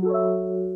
Música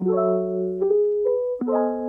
Música